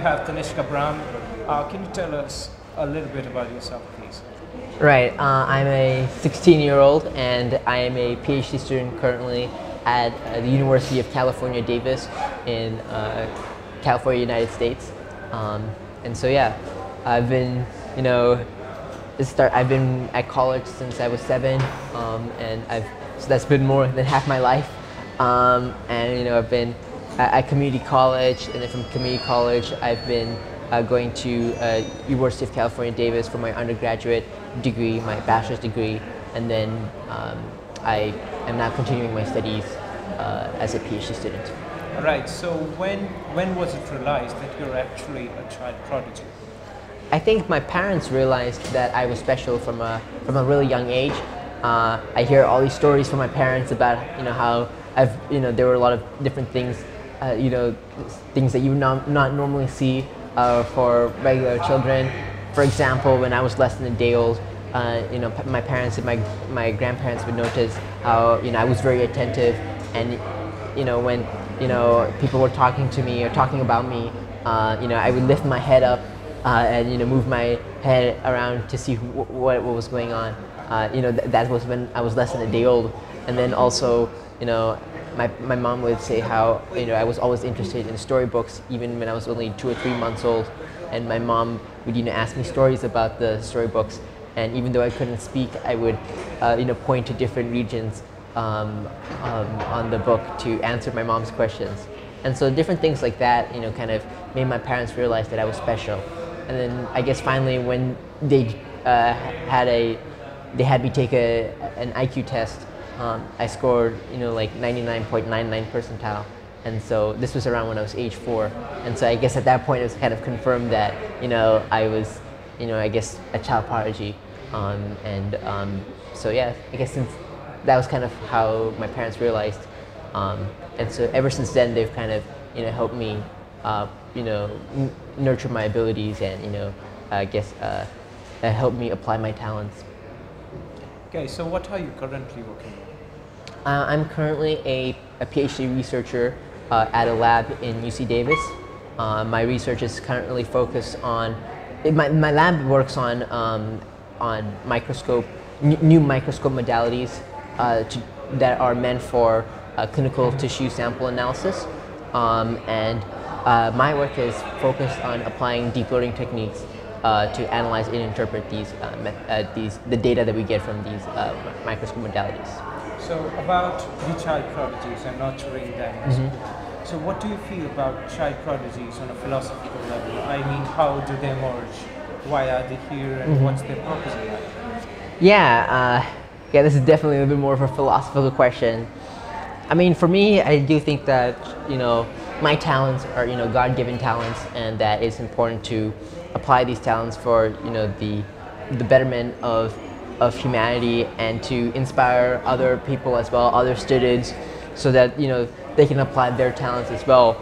have Tanishq Abraham. Uh, can you tell us a little bit about yourself, please? Right. Uh, I'm a 16 year old and I am a PhD student currently at uh, the University of California, Davis in uh, California, United States. Um, and so, yeah, I've been, you know, start, I've been at college since I was seven, um, and I've, so that's been more than half my life. Um, and, you know, I've been at, at, community college, and then from community college, I've been uh, going to uh, University of California, Davis for my undergraduate degree, my bachelor's degree, and then um, I am now continuing my studies uh, as a PhD student. Right. So when when was it realized that you're actually a child prodigy? I think my parents realized that I was special from a from a really young age. Uh, I hear all these stories from my parents about you know how I've you know there were a lot of different things, uh, you know, things that you not not normally see uh, for regular children. For example, when I was less than a day old, uh, you know, my parents and my my grandparents would notice how you know I was very attentive, and you know when you know people were talking to me or talking about me, uh, you know I would lift my head up uh, and you know move my head around to see wh- what, what was going on. Uh, you know th- that was when I was less than a day old, and then also you know my, my mom would say how you know I was always interested in storybooks even when I was only two or three months old, and my mom would you know ask me stories about the storybooks and even though I couldn't speak, I would, uh, you know, point to different regions um, um, on the book to answer my mom's questions. And so different things like that, you know, kind of made my parents realize that I was special. And then I guess finally when they uh, had a, they had me take a, an IQ test, um, I scored, you know, like 99.99 percentile. And so this was around when I was age four. And so I guess at that point it was kind of confirmed that, you know, I was you know, I guess a child prodigy. Um, and um, so yeah, I guess since that was kind of how my parents realized. Um, and so ever since then, they've kind of, you know, helped me, uh, you know, nurture my abilities and, you know, I guess uh, uh, help me apply my talents. Okay, so what are you currently working on? Uh, I'm currently a, a PhD researcher uh, at a lab in UC Davis. Uh, my research is currently focused on it, my, my lab works on, um, on microscope, new microscope modalities uh, to, that are meant for uh, clinical tissue sample analysis. Um, and uh, my work is focused on applying deep learning techniques uh, to analyze and interpret these, uh, uh, these, the data that we get from these microscope modalities. So about the child prodigies and nurturing them. Mm-hmm. So what do you feel about child prodigies on a philosophical level? I mean, how do they emerge? Why are they here and mm-hmm. what's their purpose in life? Yeah, uh, yeah, this is definitely a little bit more of a philosophical question. I mean, for me, I do think that, you know, my talents are, you know, God-given talents and that it's important to apply these talents for, you know, the, the betterment of, of humanity and to inspire other people as well, other students, so that, you know, they can apply their talents as well.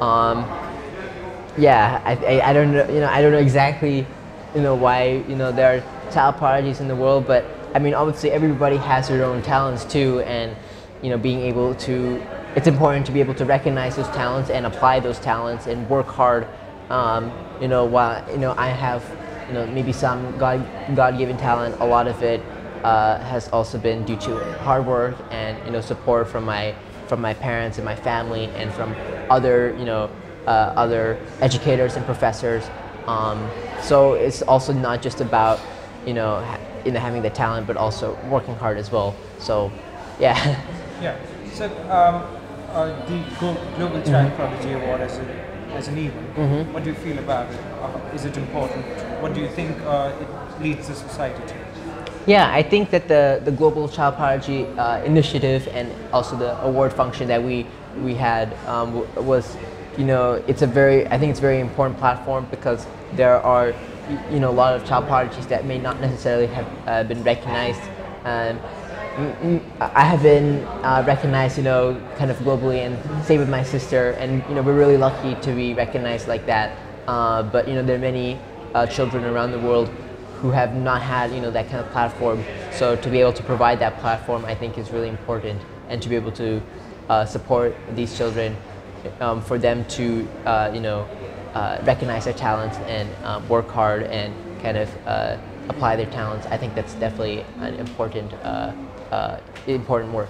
Um, yeah, I, I, I, don't know, you know, I don't know exactly, you know, why, you know, there are talent prodigies in the world, but I mean, obviously everybody has their own talents too, and, you know, being able to, it's important to be able to recognize those talents and apply those talents and work hard, um, you know, while, you know, I have, you know, maybe some God, God-given talent, a lot of it uh, has also been due to hard work and, you know, support from my from my parents and my family and from other, you know, uh, other educators and professors. Um, so it's also not just about, you know, you know, having the talent, but also working hard as well. So, yeah. Yeah. So um, uh, the Global Child. Prodigy Award is as an evil. mm-hmm. what do you feel about it? Uh, is it important? What do you think uh, it leads the society to? Yeah, I think that the, the Global Child Prodigy uh, initiative and also the award function that we, we had um, was, you know, it's a very, I think it's a very important platform because there are, you know, a lot of child prodigies that may not necessarily have uh, been recognized. Um, I have been uh, recognized, you know, kind of globally, and same with my sister, and you know, we're really lucky to be recognized like that. Uh, but you know, there are many uh, children around the world who have not had you know that kind of platform. So to be able to provide that platform, I think is really important, and to be able to uh, support these children, um, for them to uh, you know uh, recognize their talents and um, work hard and kind of apply their talents. I think that's definitely an important uh, uh, important work.